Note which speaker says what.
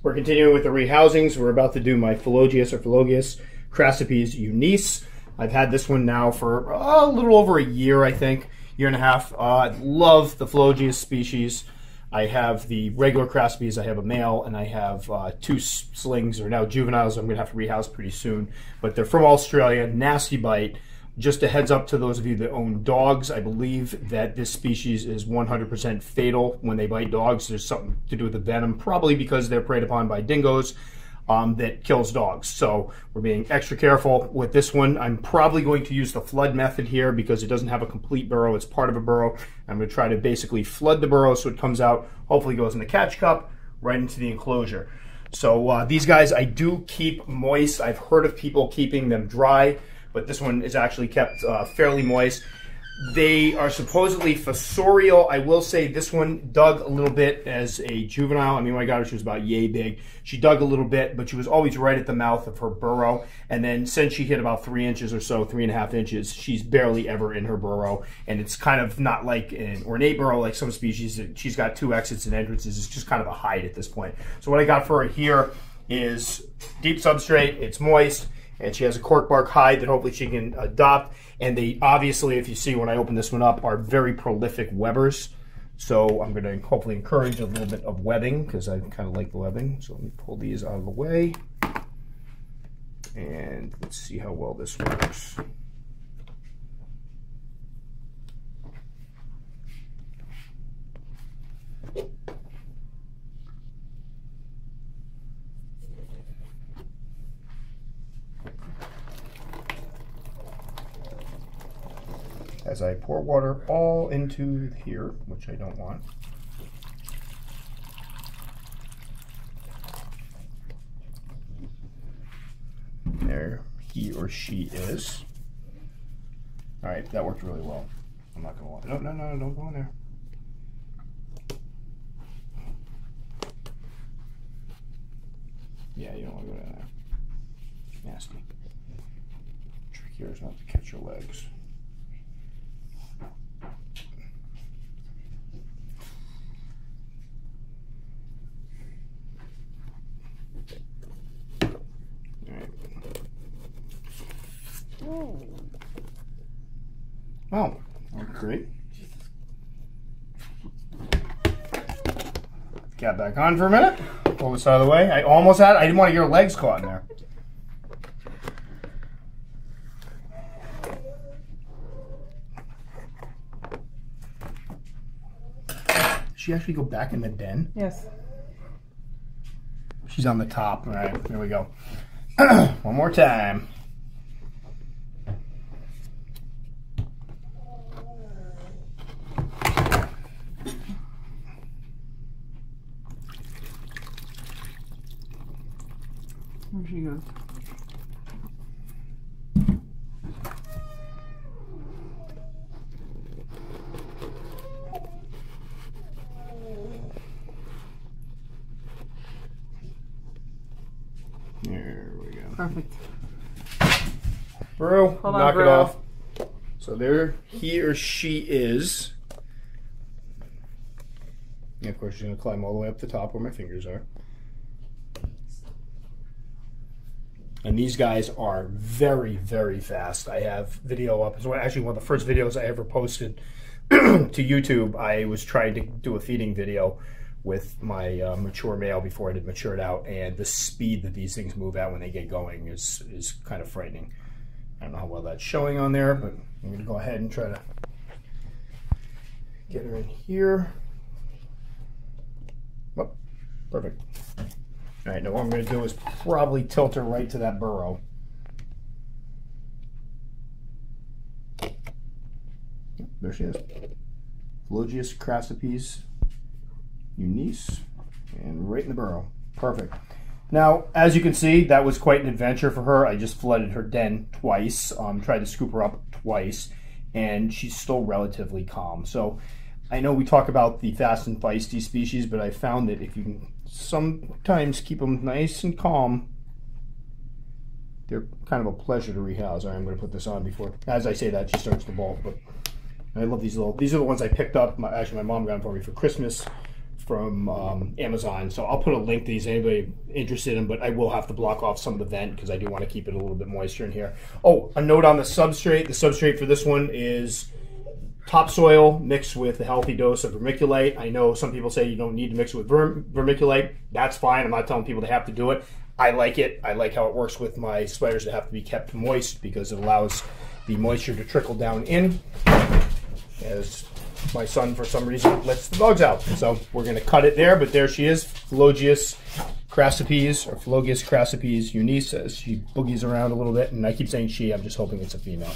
Speaker 1: We're continuing with the rehousings. We're about to do my Phlogius or Phlogius crassipes Eunice. I've had this one now for a little over a year, I think, year and a half. Uh, I love the Phlogius species. I have the regular crassipes. I have a male, and I have uh, two slings, or now juveniles. I'm going to have to rehouse pretty soon, but they're from Australia. Nasty bite. Just a heads up to those of you that own dogs, I believe that this species is 100% fatal when they bite dogs. There's something to do with the venom, probably because they're preyed upon by dingoes. Um, that kills dogs. So we're being extra careful with this one. I'm probably going to use the flood method here because it doesn't have a complete burrow. It's part of a burrow. I'm going to try to basically flood the burrow so it comes out, hopefully goes in the catch cup, right into the enclosure. So uh, these guys I do keep moist. I've heard of people keeping them dry but this one is actually kept uh, fairly moist. They are supposedly fossorial. I will say this one dug a little bit as a juvenile. I mean, when I got her, she was about yay big. She dug a little bit, but she was always right at the mouth of her burrow. And then since she hit about three inches or so, three and a half inches, she's barely ever in her burrow. And it's kind of not like an ornate burrow like some species. She's got two exits and entrances. It's just kind of a hide at this point. So what I got for her here is deep substrate. It's moist and she has a cork bark hide that hopefully she can adopt. And they obviously, if you see when I open this one up, are very prolific webbers. So I'm going to hopefully encourage a little bit of webbing because I kind of like the webbing. So let me pull these out of the way. And let's see how well this works. As I pour water all into here, which I don't want. There he or she is. All right, that worked really well. I'm not gonna lie. No, no, no, don't go in there. Yeah, you don't want to go in there. Nasty. Trick here is not to catch your legs. Oh, great. Got back on for a minute. Pull this out of the way. I almost had. I didn't want to get her legs caught in there. She actually go back in the den?
Speaker 2: Yes.
Speaker 1: She's on the top. All right, here we go. One more time.
Speaker 2: There she goes.
Speaker 1: There we go.
Speaker 2: Perfect.
Speaker 1: Bro,
Speaker 2: Hold on,
Speaker 1: knock it off. So there he or she is. And of course, she's going to climb all the way up the top where my fingers are. And these guys are very, very fast. I have video up. It's actually one of the first videos I ever posted to YouTube. I was trying to do a feeding video with my uh, mature male before it had matured out, and the speed that these things move at when they get going is is kind of frightening. I don't know how well that's showing on there, but I'm to go ahead and try to get her in here. Oh, perfect. All right, now what I'm going to do is probably tilt her right to that burrow. There she is. Phlogius crassipes Eunice, and right in the burrow. Perfect. Now, as you can see, that was quite an adventure for her. I just flooded her den twice, um, tried to scoop her up twice, and she's still relatively calm. So I know we talk about the fast and feisty species, but I found that if you can sometimes keep them nice and calm, they're kind of a pleasure to rehouse. Right, I'm going to put this on before, as I say that, she starts to bolt. But I love these little, these are the ones I picked up. My, actually, my mom got them for me for Christmas from um, Amazon. So I'll put a link to these. Anybody interested in? But I will have to block off some of the vent because I do want to keep it a little bit moisture in here. Oh, a note on the substrate. The substrate for this one is topsoil mixed with a healthy dose of vermiculite. I know some people say you don't need to mix it with verm- vermiculite. That's fine. I'm not telling people they have to do it. I like it. I like how it works with my spiders that have to be kept moist because it allows the moisture to trickle down in. As my son, for some reason, lets the dogs out. So we're going to cut it there, but there she is, Phlogius crassipes, or Phlogius crassipes eunice, as she boogies around a little bit. And I keep saying she, I'm just hoping it's a female.